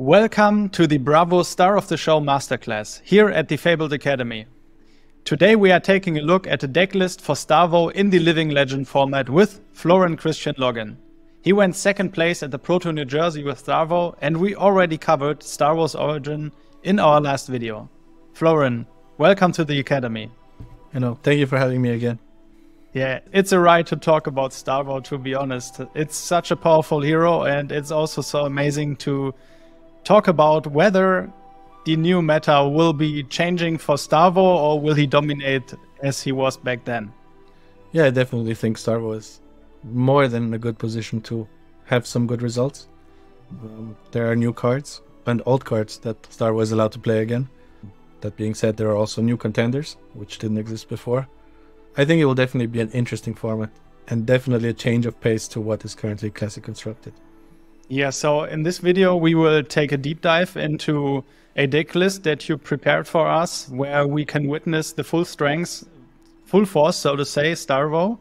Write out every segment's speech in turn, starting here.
Welcome to the Bravo Star of the Show Masterclass here at the Fabled Academy. Today we are taking a look at a deck list for Starvo in the Living Legend format with Florin Christian Loghin. He went second place at the Pro Tour New Jersey with Starvo and we already covered Starvo's origin in our last video. Florin, welcome to the Academy. You know, thank you for having me again. Yeah, it's a right to talk about Starvo, to be honest. It's such a powerful hero, and it's also so amazing to talk about whether the new meta will be changing for Starvo or will he dominate as he was back then? Yeah, I definitely think Starvo is more than in a good position to have some good results. Um, there are new cards and old cards that Starvo is allowed to play again. That being said, there are also new contenders, which didn't exist before. I think it will definitely be an interesting format and definitely a change of pace to what is currently classic constructed. Yeah, so in this video, we will take a deep dive into a deck list that you prepared for us, where we can witness the full strength, full force, so to say, Starvo.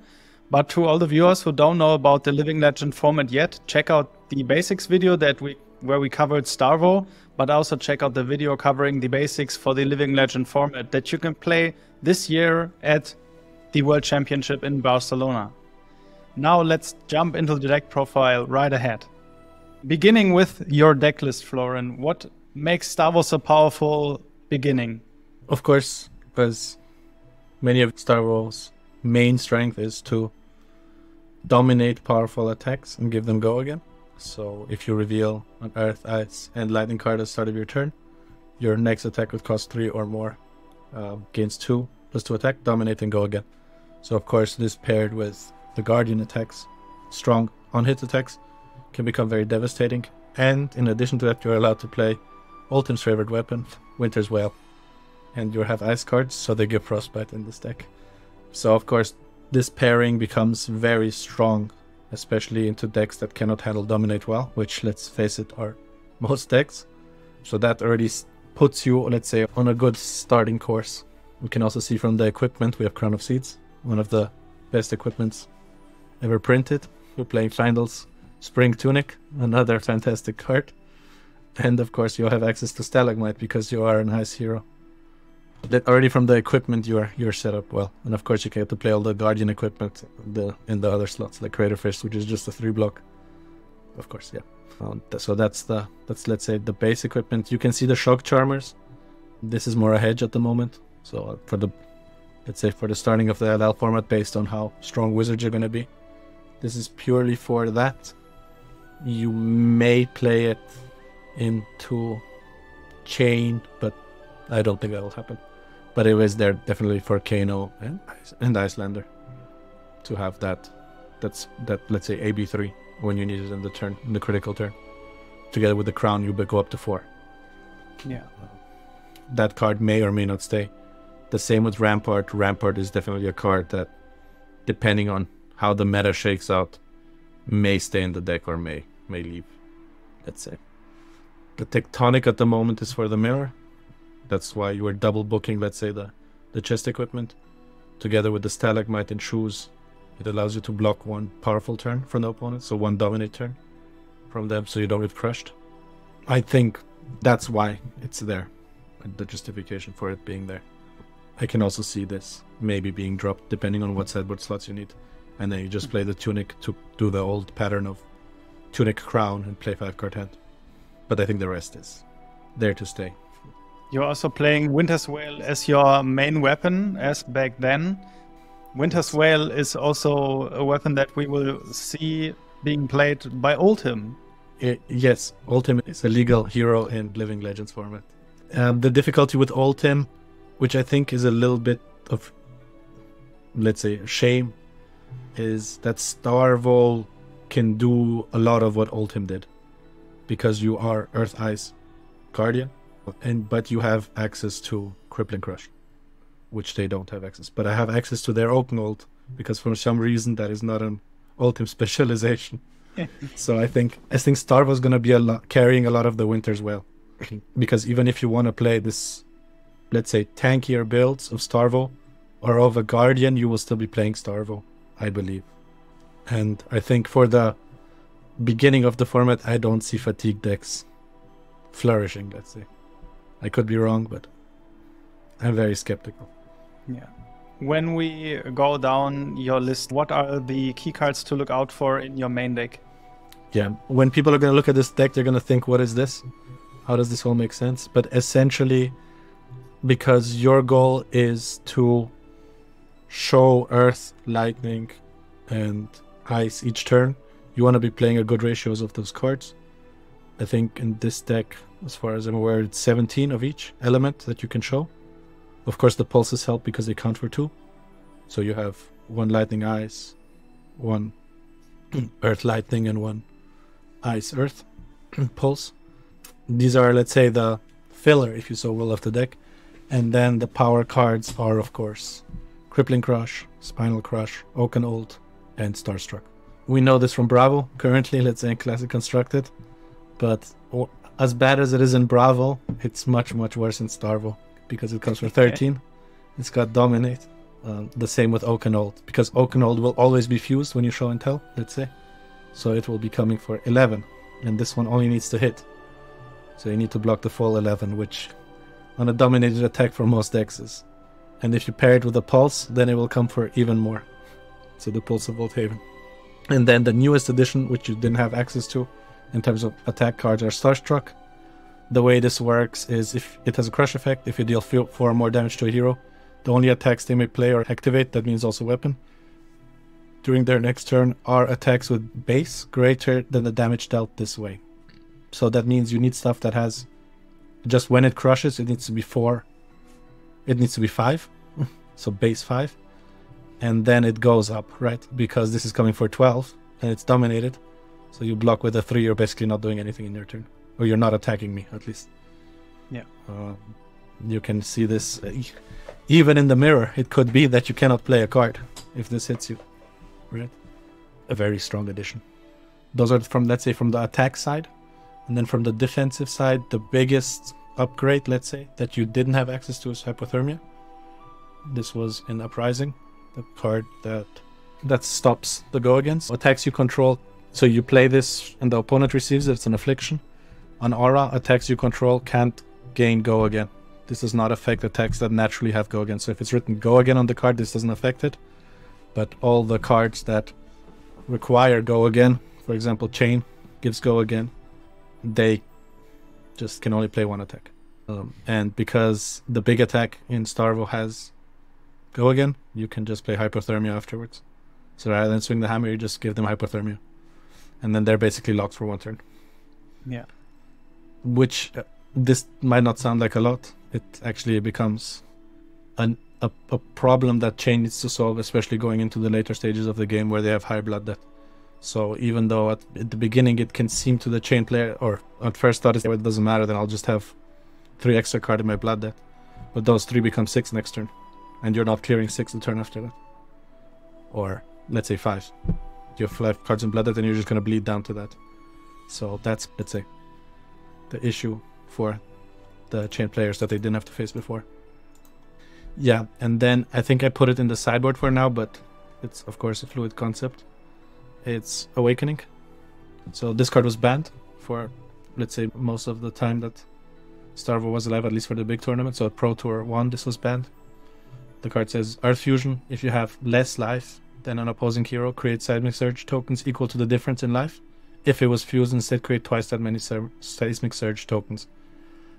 But to all the viewers who don't know about the Living Legend format yet, check out the basics video that we where we covered Starvo, but also check out the video covering the basics for the Living Legend format that you can play this year at the World Championship in Barcelona. Now let's jump into the deck profile right ahead. Beginning with your deck list, Florin, what makes Starvo's a powerful beginning? Of course, because many of Starvo's main strength is to dominate powerful attacks and give them go again. So if you reveal an Earth, Ice, and Lightning card at the start of your turn, your next attack would cost 3 or more, uh, gains 2 plus 2 attack, dominate and go again. So of course this paired with the Guardian attacks, strong on-hit attacks, can become very devastating. And in addition to that, you're allowed to play Oldhim's favorite weapon, Winter's Wail. And you have ice cards, so they give Frostbite in this deck. So of course, this pairing becomes very strong, especially into decks that cannot handle Dominate well, which, let's face it, are most decks. So that already puts you, let's say, on a good starting course. We can also see from the equipment, we have Crown of Seeds, one of the best equipments ever printed. We're playing Fyendal's, Spring Tunic, another fantastic card. And of course, you'll have access to Stalagmite because you are an ice hero. That already from the equipment, you are you're set up well. And of course, you can get to play all the Guardian equipment the in the other slots, like Crater Fist, which is just a three block. Of course, yeah. Um, so that's the that's let's say the base equipment. You can see the Shock Charmers. This is more a hedge at the moment. So uh, for the let's say for the starting of the LL format, based on how strong wizards are going to be, this is purely for that you may play it into Chane, but I don't think that'll happen. But it was there definitely for Kano and and Iyslander to have that. That's that. Let's say AB three when you need it in the turn in the critical turn. Together with the crown, you go up to four. Yeah. That card may or may not stay. The same with Rampart. Rampart is definitely a card that, depending on how the meta shakes out, may stay in the deck or may may leave. Let's say. The tectonic at the moment is for the mirror. That's why you are double booking, let's say, the, the chest equipment. Together with the stalagmite and shoes, it allows you to block one powerful turn from the opponent, so one dominate turn from them so you don't get crushed. I think that's why it's there. The justification for it being there. I can also see this maybe being dropped depending on what sideboard slots you need and then you just play the tunic to do the old pattern of tunic crown and play five card hand. But I think the rest is there to stay. You're also playing Winter's Wail as your main weapon, as back then. Winter's Wail is also a weapon that we will see being played by Oldhim. It, yes, Oldhim is a legal hero in Living Legends format. Um, the difficulty with Oldhim, which I think is a little bit of, let's say, shame is that Starvo can do a lot of what Oldhim did because you are Earth Ice Guardian, and but you have access to Crippling Crush, which they don't have access. But I have access to their Oaken Old because for some reason that is not an Oldhim specialization. so I think I think Starvo is gonna be a lot, carrying a lot of the Winter's Wail, because even if you want to play this, let's say tankier builds of Starvo or of a Guardian, you will still be playing Starvo. I believe. And I think for the beginning of the format, I don't see fatigue decks flourishing. Let's say. I could be wrong, but I'm very skeptical. Yeah. When we go down your list, what are the key cards to look out for in your main deck? Yeah, when people are going to look at this deck, they're going to think, what is this? How does this all make sense? But essentially, because your goal is to show Earth, Lightning, and Ice each turn, you want to be playing a good ratios of those cards. I think in this deck, as far as I'm aware, it's 17 of each element that you can show. Of course, the pulses help because they count for two. So you have one lightning ice, one earth lightning, and one ice earth pulse. These are, let's say, the filler, if you so will, of the deck. And then the power cards are, of course, Crippling Crush, Spinal Crush, Oaken Old, and Starstruck. We know this from Bravo, currently, let's say, in Classic Constructed. But as bad as it is in Bravo, it's much, much worse in Starvo because it comes for 13. It's got Dominate. Um, the same with Oaken Old because Oaken Old will always be fused when you show and tell, let's say. So it will be coming for 11. And this one only needs to hit. So you need to block the full 11, which on a dominated attack for most decks And if you pair it with a Pulse, then it will come for even more. So the Pulse of Haven. And then the newest edition, which you didn't have access to in terms of attack cards, are Starstruck the way this works is if it has a crush effect, if you deal 4 or more damage to a hero, the only attacks they may play or activate, that means also weapon, during their next turn are attacks with base greater than the damage dealt this way. So that means you need stuff that has just when it crushes, it needs to be 4. It needs to be 5. so base 5. And then it goes up, right? Because this is coming for 12 and it's dominated. So you block with a 3, you're basically not doing anything in your turn or you're not attacking me at least. Yeah. Uh, you can see this uh, even in the mirror. It could be that you cannot play a card if this hits you, right? A very strong addition. Those are from let's say from the attack side, and then from the defensive side, the biggest upgrade, let's say, that you didn't have access to is hypothermia. This was in Uprising, the card that that stops the go against attacks you control. So you play this and the opponent receives it, it's an affliction on aura, attacks you control can't gain go again. This does not affect attacks that naturally have go again. So if it's written go again on the card, this doesn't affect it. But all the cards that require go again, for example, Chane gives go again, they just can only play one attack. Um, and because the big attack in Starvo has go again, you can just play hypothermia afterwards. So rather than swing the hammer, you just give them hypothermia. And then they're basically locked for one turn. Yeah which uh, this might not sound like a lot. It actually becomes an, a, a problem that Chane needs to solve, especially going into the later stages of the game where they have high blood debt. So even though at, at the beginning it can seem to the Chane player, or at first thought it doesn't matter, then I'll just have three extra card in my blood deck. But those three become six next turn, and you're not clearing six the turn after that. Or let's say five. You have five cards in blood debt, and you're just gonna bleed down to that. So that's let's say the issue for the Chane players that they didn't have to face before. Yeah, and then I think I put it in the sideboard for now, but it's of course a fluid concept. It's Awakening. So this card was banned for, let's say, most of the time that Starvo was alive, at least for the big tournament. So Pro Tour 1, this was banned. The card says Earth Fusion. If you have less life than an opposing hero, create Seismic Surge tokens equal to the difference in life. If it was fused, instead create twice that many Seismic Surge tokens.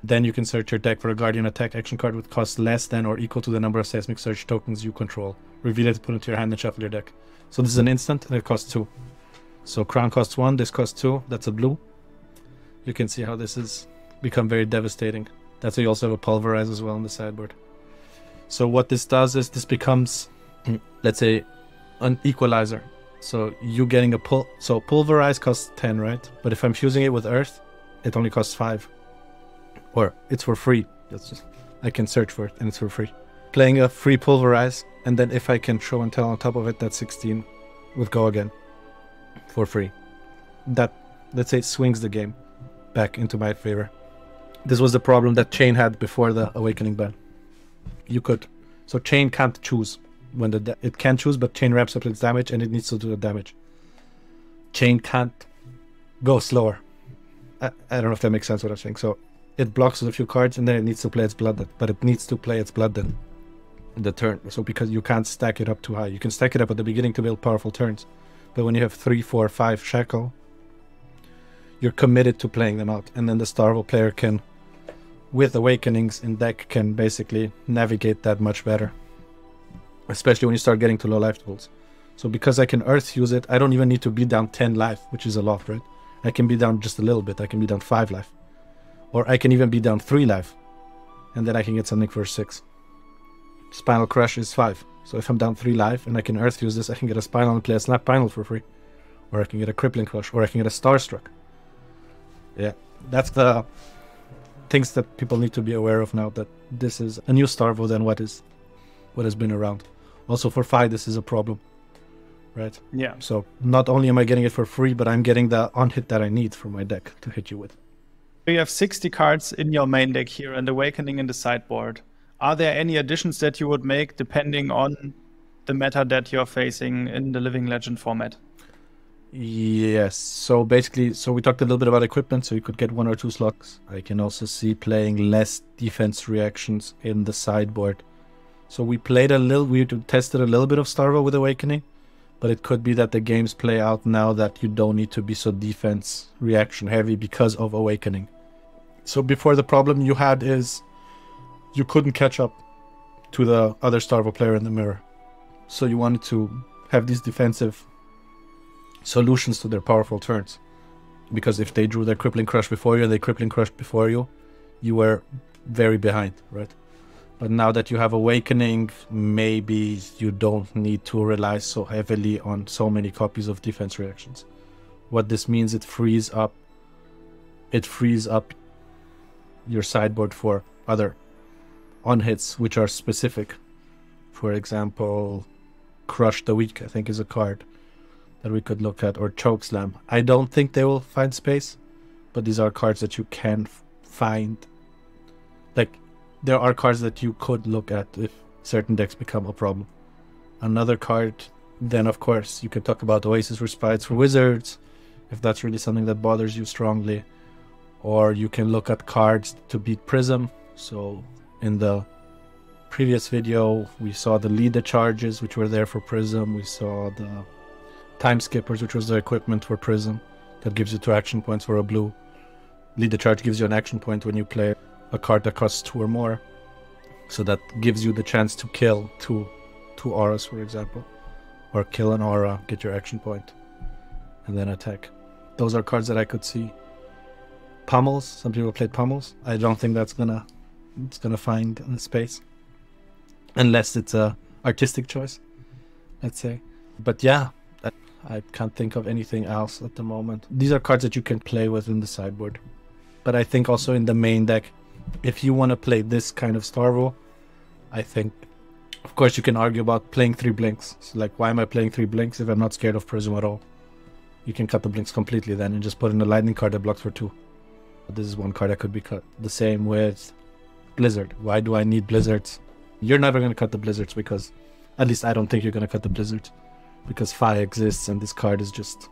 Then you can search your deck for a Guardian attack action card with cost less than or equal to the number of Seismic Surge tokens you control. Reveal it, put it to your hand, and shuffle your deck. So this is an instant, and it costs 2. So Crown costs 1, this costs 2, that's a blue. You can see how this has become very devastating. That's why you also have a Pulverize as well on the sideboard. So what this does is this becomes, let's say, an equalizer. So you getting a pull. So pulverize costs 10, right? But if I'm fusing it with earth, it only costs 5. Or it's for free. Just, I can search for it and it's for free. Playing a free pulverize, and then if I can show and tell on top of it, that's 16 with go again for free. That, let's say, swings the game back into my favor. This was the problem that Chane had before the Awakening ban. You could. So Chane can't choose when the it can choose, but Chane ramps up its damage and it needs to do the damage. Chane can't go slower. I, I don't know if that makes sense what I'm saying. So it blocks with a few cards and then it needs to play its blood then. But it needs to play its blood then the turn. So because you can't stack it up too high. You can stack it up at the beginning to build powerful turns. But when you have three, four, five shackle, you're committed to playing them out. And then the Starvo player can with awakenings in deck can basically navigate that much better. Especially when you start getting to low life tools. So because I can earth use it, I don't even need to be down 10 life, which is a lot, right? I can be down just a little bit. I can be down 5 life. Or I can even be down 3 life. And then I can get something for 6. Spinal Crush is 5. So if I'm down 3 life and I can earth use this, I can get a Spinal and play a Snap Spinal for free. Or I can get a Crippling Crush. Or I can get a Starstruck. Yeah, that's the things that people need to be aware of now that this is a new Starvo than what is what has been around. Also for Fai this is a problem. Right? Yeah. So not only am I getting it for free, but I'm getting the on hit that I need for my deck to hit you with. You have 60 cards in your main deck here and Awakening in the sideboard. Are there any additions that you would make depending on the meta that you're facing in the Living Legend format? Yes. So basically, so we talked a little bit about equipment, so you could get one or two slots. I can also see playing less defense reactions in the sideboard. So we played a little, we tested a little bit of Starvo with Awakening, but it could be that the games play out now that you don't need to be so defense reaction heavy because of Awakening. So before the problem you had is you couldn't catch up to the other Starvo player in the mirror. So you wanted to have these defensive solutions to their powerful turns. Because if they drew their crippling crush before you and they crippling crushed before you, you were very behind, right? But now that you have awakening, maybe you don't need to rely so heavily on so many copies of defense reactions. What this means it frees up it frees up your sideboard for other on hits which are specific. For example, Crush the Weak, I think is a card that we could look at, or Chokeslam. I don't think they will find space, but these are cards that you can find. Like, there are cards that you could look at if certain decks become a problem. Another card, then of course, you can talk about Oasis Respites for Wizards, if that's really something that bothers you strongly. Or you can look at cards to beat Prism. So, in the previous video, we saw the Lead the Charges, which were there for Prism. We saw the Time Skippers, which was the equipment for Prism, that gives you two action points for a blue. Lead the Charge gives you an action point when you play a card that costs two or more. So that gives you the chance to kill two two auras, for example. Or kill an aura, get your action point, and then attack. Those are cards that I could see. Pummels, some people played pummels. I don't think that's gonna it's gonna find space. Unless it's a artistic choice, let's say. But yeah, I can't think of anything else at the moment. These are cards that you can play with in the sideboard. But I think also in the main deck, if you want to play this kind of Starvo, I think, of course, you can argue about playing three blinks. So like, why am I playing three blinks if I'm not scared of Prism at all? You can cut the blinks completely then and just put in a lightning card that blocks for two. This is one card that could be cut. The same with Blizzard. Why do I need Blizzards? You're never going to cut the Blizzards because, at least I don't think you're going to cut the Blizzards because Fai exists and this card is just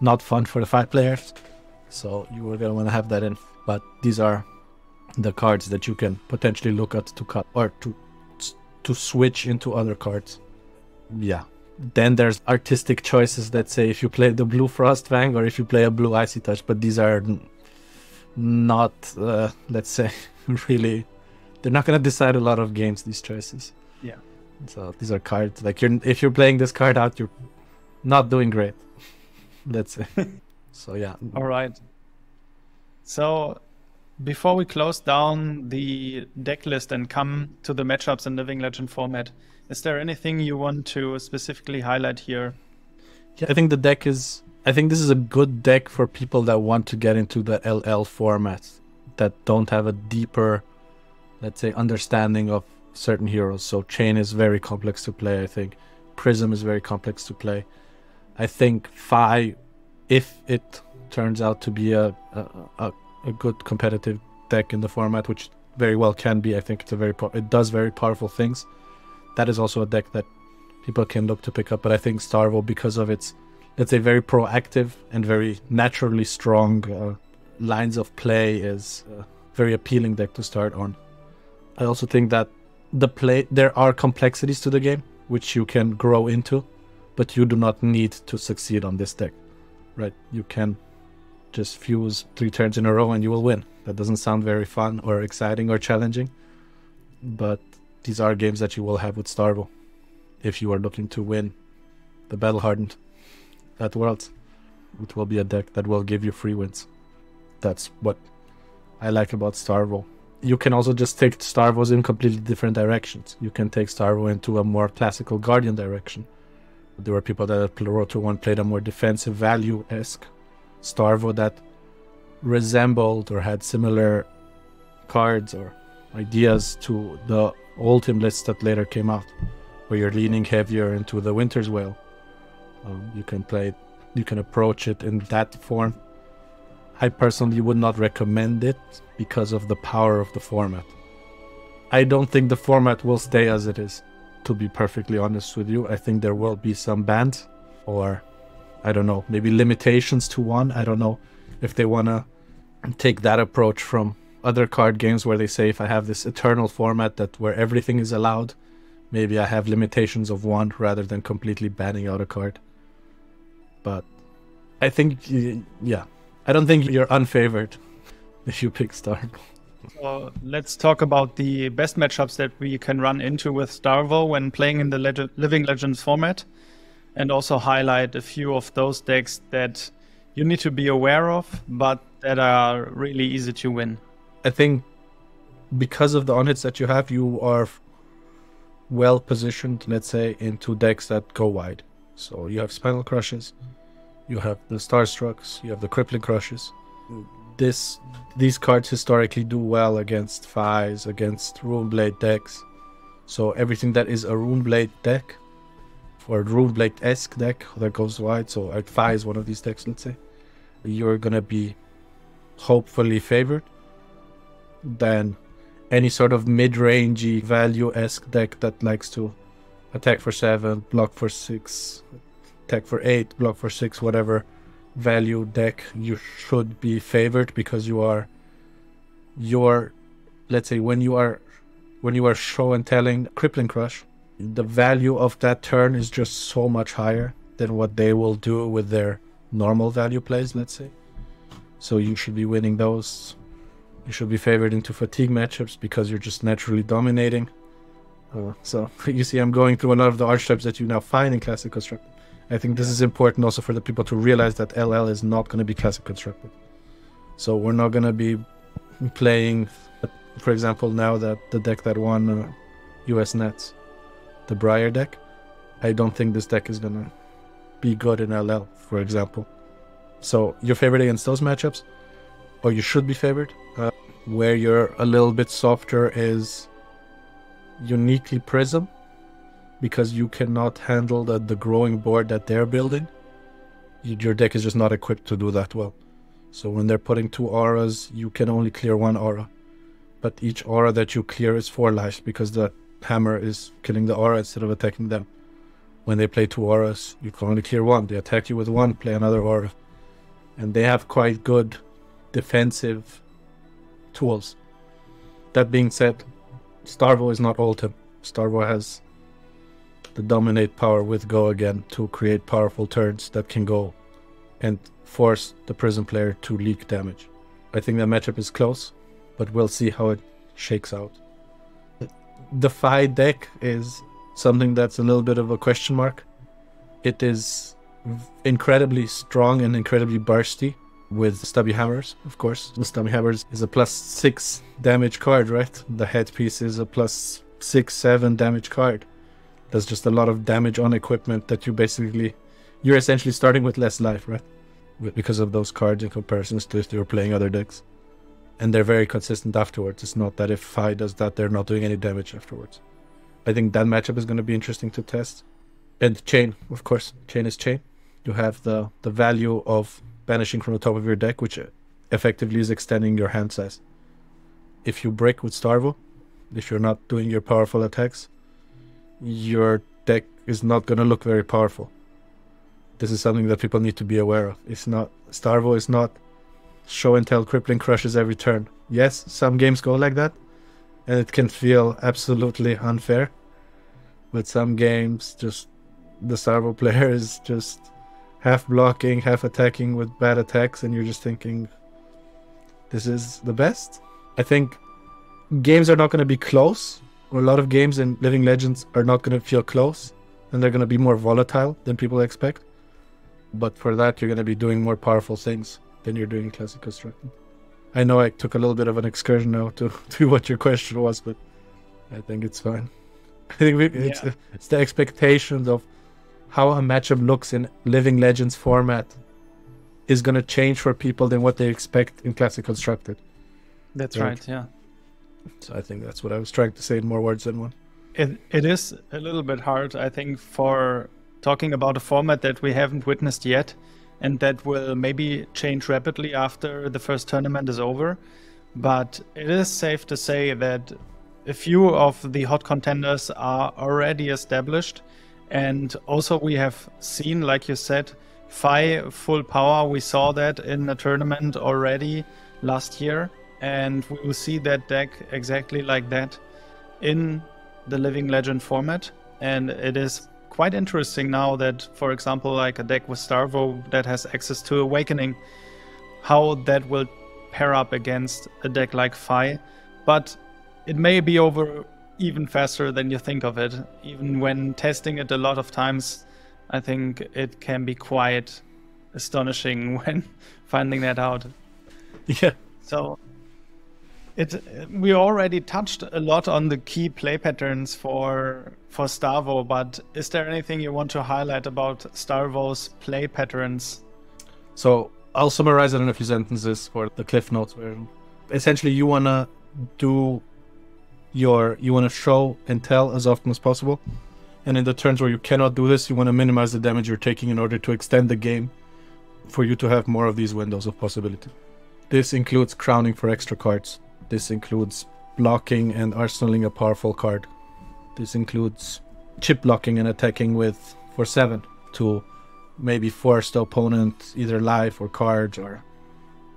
not fun for the Fai players. So you were gonna want to have that in. But these are the cards that you can potentially look at to cut or to to switch into other cards. Yeah. Then there's artistic choices that say if you play the blue Frostfang or if you play a blue Icy Touch, but these are not, uh, let's say, really. They're not gonna decide a lot of games. These choices. Yeah. So these are cards like you're if you're playing this card out, you're not doing great. That's it. so yeah. All right. So before we close down the deck list and come to the matchups in Living Legend format, is there anything you want to specifically highlight here? Yeah, I think the deck is. I think this is a good deck for people that want to get into the LL format, that don't have a deeper, let's say, understanding of certain heroes. So Chane is very complex to play. I think Prism is very complex to play. I think Fai, if it turns out to be a a, a good competitive deck in the format, which very well can be, I think it's a very it does very powerful things. That is also a deck that people can look to pick up. But I think Starvo, because of its let's say very proactive and very naturally strong uh, lines of play is a very appealing deck to start on. I also think that the play there are complexities to the game which you can grow into, but you do not need to succeed on this deck. Right? You can just fuse three turns in a row and you will win. That doesn't sound very fun or exciting or challenging, but these are games that you will have with Starvo if you are looking to win the Battle Hardened at Worlds. It will be a deck that will give you free wins. That's what I like about Starvo. You can also just take Starvos in completely different directions. You can take Starvo into a more classical Guardian direction. There were people that at Pro Tour 1 played a more defensive value esque Starvo that resembled or had similar cards or ideas to the Oldhim list that later came out, where you're leaning heavier into the Winter's Wail. Um, you can play, you can approach it in that form. I personally would not recommend it because of the power of the format. I don't think the format will stay as it is. To be perfectly honest with you, I think there will be some bans or I don't know, maybe limitations to one. I don't know if they want to take that approach from other card games where they say if I have this eternal format that where everything is allowed, maybe I have limitations of one rather than completely banning out a card. But I think, yeah, I don't think you're unfavored if you pick Starvo. So let's talk about the best matchups that we can run into with Starvo when playing in the Leg- Living Legends format, and also highlight a few of those decks that you need to be aware of, but that are really easy to win. I think because of the on hits that you have, you are well positioned, let's say, into decks that go wide. So you have Spinal Crushes, you have the Starstrucks, you have the Crippling Crushes. This these cards historically do well against Faiz, against Runeblade decks. So everything that is a Runeblade deck, or a Runeblade-esque deck that goes wide, so like Faiz one of these decks, let's say, you're gonna be hopefully favored than any sort of mid-rangey value-esque deck that likes to attack for 7, block for 6, attack for 8, block for 6, whatever value deck you should be favored because you are your let's say when you are when you are show and telling crippling crush the value of that turn is just so much higher than what they will do with their normal value plays let's say. So you should be winning those. You should be favored into fatigue matchups because you're just naturally dominating. Uh, so you see i'm going through a lot of the archetypes that you now find in classic construct I think this is important also for the people to realize that LL is not going to be classic constructed. So we're not going to be playing, for example, now that the deck that won uh, US Nets, the Briar deck, I don't think this deck is to be good in LL, for example. So your favorite against those matchups, or you should be favored. Uh, where you're a little bit softer is uniquely Prism because you cannot handle the, the growing board that they're building. Your deck is just not equipped to do that well. So when they're putting two auras, you can only clear one aura. But each aura that you clear is four lives because the hammer is killing the aura instead of attacking them. When they play two auras, you can only clear one. They attack you with one, play another aura. And they have quite good defensive tools. That being said, Starvo is not Oldhim. Starvo has the dominate power with Go again to create powerful turns that can go and force the Prism player to leak damage. I think the matchup is close, but we'll see how it shakes out. The deck is something that's a little bit of a question mark. It is incredibly strong and incredibly bursty with Stubby Hammers, of course. The Stubby Hammers is a plus six damage card, right? The headpiece is a plus six, seven damage card. There's just a lot of damage on equipment that you basically you're essentially starting with less life, right? Because of those cards in comparisons to if you're playing other decks. And they're very consistent afterwards. It's not that if Fai does that, they're not doing any damage afterwards. I think that matchup is going to be interesting to test. And Chane, of course. Chane is Chane. You have the, the value of banishing from the top of your deck, which effectively is extending your hand size. If you break with Starvo, if you're not doing your powerful attacks, your deck is not going to look very powerful. This is something that people need to be aware of. It's not Starvo is not show and tell crippling crushes every turn. Yes, some games go like that, and it can feel absolutely unfair. But some games, just the Starvo player is just half blocking, half attacking with bad attacks, and you're just thinking, this is the best. I think games are not going to be close, or a lot of games in Living Legends are not going to feel close, and they're going to be more volatile than people expect. But for that, you're going to be doing more powerful things than you're doing in Classic Constructed. I know I took a little bit of an excursion now to, to what your question was, but I think it's fine. I think we, it's, yeah. it's the expectations of how a matchup looks in Living Legends format is going to change for people than what they expect in Classic Constructed. That's right, right yeah. So I think that's what I was trying to say in more words than one. It, it is a little bit hard, I think, for talking about a format that we haven't witnessed yet and that will maybe change rapidly after the first tournament is over. But it is safe to say that a few of the hot contenders are already established. And also, we have seen, like you said, Fai full power. We saw that in a tournament already last year. And we will see that deck exactly like that in the Living Legend format. And it is quite interesting now that, for example, like a deck with Starvo that has access to Awakening, how that will pair up against a deck like Fai. But it may be over even faster than you think of it. Even when testing it a lot of times, I think it can be quite astonishing when finding that out. Yeah. So it we already touched a lot on the key play patterns for for Starvo, but is there anything you want to highlight about Starvo's play patterns? So I'll summarize it in a few sentences for the Cliff Notes version. Essentially, you wanna do your you wanna show and tell as often as possible, and in the turns where you cannot do this, you wanna minimize the damage you're taking in order to extend the game, for you to have more of these windows of possibility. This includes crowning for extra cards this includes blocking and arsenaling a powerful card. This includes chip blocking and attacking with for 7 to maybe force the opponent either life or cards or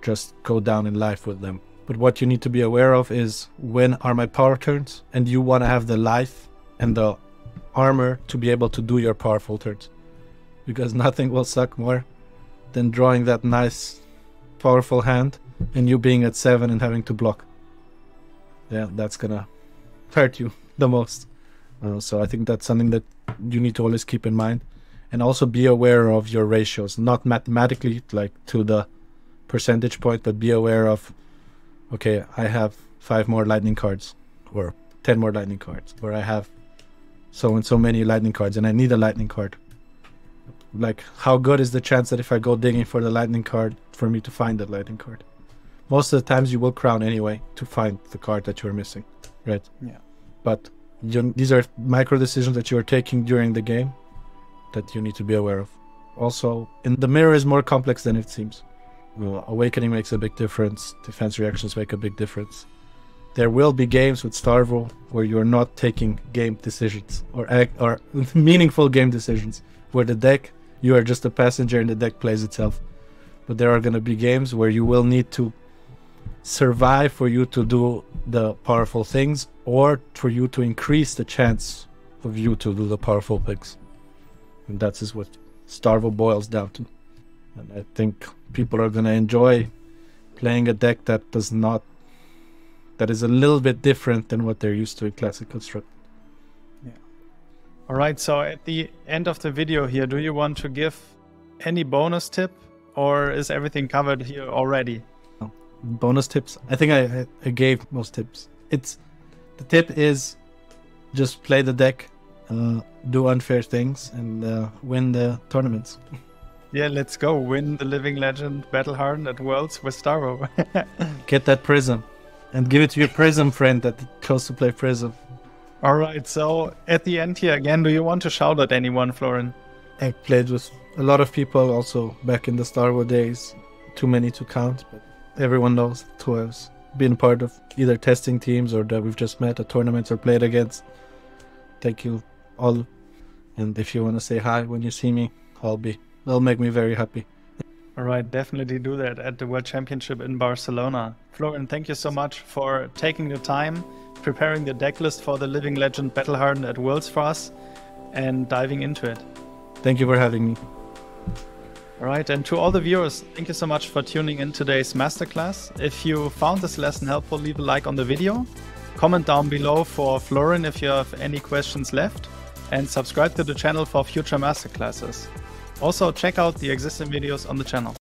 just go down in life with them. But what you need to be aware of is when are my power turns and you want to have the life and the armor to be able to do your powerful turns. Because nothing will suck more than drawing that nice powerful hand and you being at 7 and having to block yeah, that's gonna hurt you the most. Uh, so I think that's something that you need to always keep in mind, and also be aware of your ratios, not mathematically like to the percentage point, but be aware of, okay, I have five more lightning cards, or ten more lightning cards, or I have so and so many lightning cards, and I need a lightning card. Like, how good is the chance that if I go digging for the lightning card, for me to find that lightning card? Most of the times you will crown anyway to find the card that you're missing, right? Yeah. But you, these are micro decisions that you are taking during the game that you need to be aware of. Also, in the mirror is more complex than it seems. Well, awakening makes a big difference. Defense reactions make a big difference. There will be games with Starvo where you're not taking game decisions or act, or meaningful game decisions, where the deck you are just a passenger and the deck plays itself. But there are going to be games where you will need to survive for you to do the powerful things or for you to increase the chance of you to do the powerful picks. And that is what Starvo boils down to. And I think people are going to enjoy playing a deck that does not that is a little bit different than what they're used to in classic construct. Yeah. All right, so at the end of the video here, do you want to give any bonus tip or is everything covered here already? Bonus tips. I think I, I gave most tips. It's the tip is just play the deck, uh, do unfair things, and uh, win the tournaments. Yeah, let's go win the Living Legend Battle Hardened at Worlds with Starvo. Get that prism, and give it to your prism friend that chose to play prism. All right. So at the end here again, do you want to shout at anyone, Florin? I played with a lot of people also back in the Starvo days. Too many to count, but everyone knows who has been part of either testing teams or that we've just met at tournaments or played against. Thank you all. And if you want to say hi when you see me, I'll be, that'll make me very happy. All right, definitely do that at the World Championship in Barcelona. Florin, thank you so much for taking the time, preparing the deck list for the Living Legend Battle Hardened at Worlds for us, and diving into it. Thank you for having me. All right, and to all the viewers, thank you so much for tuning in today's masterclass. If you found this lesson helpful, leave a like on the video, comment down below for Florin if you have any questions left, and subscribe to the channel for future masterclasses. Also, check out the existing videos on the channel.